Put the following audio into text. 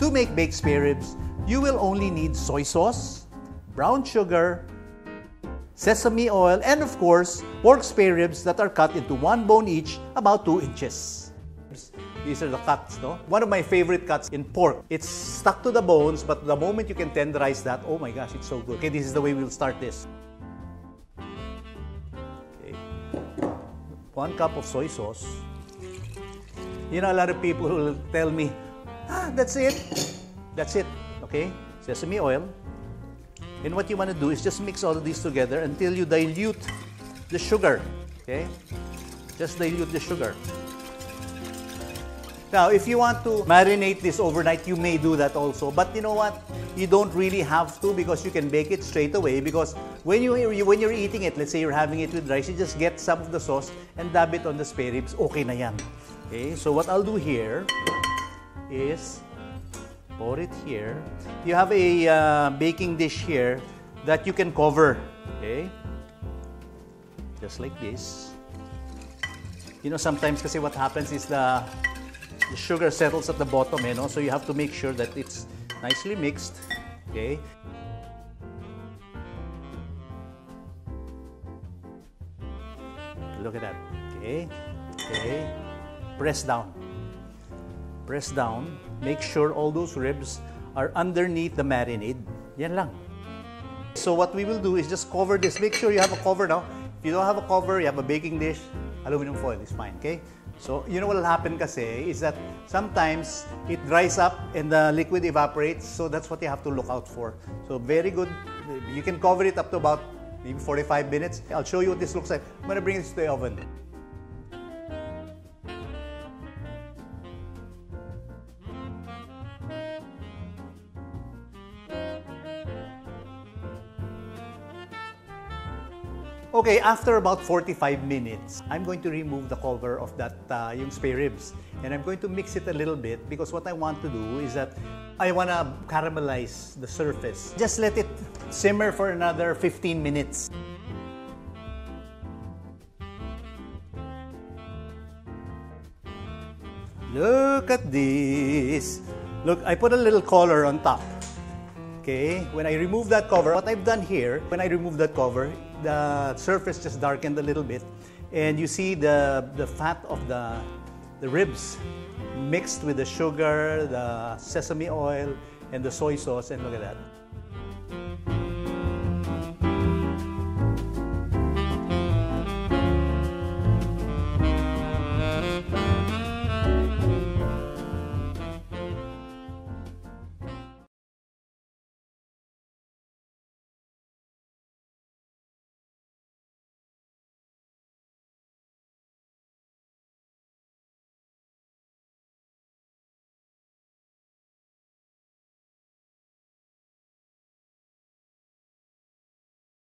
To make baked spare ribs, you will only need soy sauce, brown sugar, sesame oil, and of course, pork spare ribs that are cut into one bone each, about 2 inches. These are the cuts, no? One of my favorite cuts in pork. It's stuck to the bones, but the moment you can tenderize that, oh my gosh, it's so good. Okay, this is the way we'll start this. Okay. One cup of soy sauce. You know, a lot of people will tell me, that's it. That's it, okay? Sesame oil. And what you want to do is just mix all of these together until you dilute the sugar, okay? Just dilute the sugar. Now, if you want to marinate this overnight, you may do that also. But you know what? You don't really have to because you can bake it straight away. Because when you when you're eating it, let's say you're having it with rice, you just get some of the sauce and dab it on the spare ribs. Okay na yan. Okay. So what I'll do here is pour it here. You have a uh, baking dish here that you can cover. Okay. Just like this. You know, sometimes kasi what happens is the the sugar settles at the bottom, you know, so you have to make sure that it's nicely mixed, okay? Look at that, okay? Okay, press down. Press down, make sure all those ribs are underneath the marinade. Yan lang. So what we will do is just cover this. Make sure you have a cover now. If you don't have a cover, you have a baking dish, aluminum foil is fine, okay? So, you know what will happen kasi is that sometimes it dries up and the liquid evaporates. So, that's what you have to look out for. So, very good. You can cover it up to about maybe 45 minutes. I'll show you what this looks like. I'm going to bring this to the oven. Okay, after about 45 minutes, I'm going to remove the cover of that uh, yung spare ribs. And I'm going to mix it a little bit because what I want to do is that I want to caramelize the surface. Just let it simmer for another 15 minutes. Look at this. Look, I put a little color on top. Okay, when I remove that cover, what I've done here, when I remove that cover, the surface just darkened a little bit. And you see the, the fat of the, the ribs mixed with the sugar, the sesame oil, and the soy sauce. And look at that.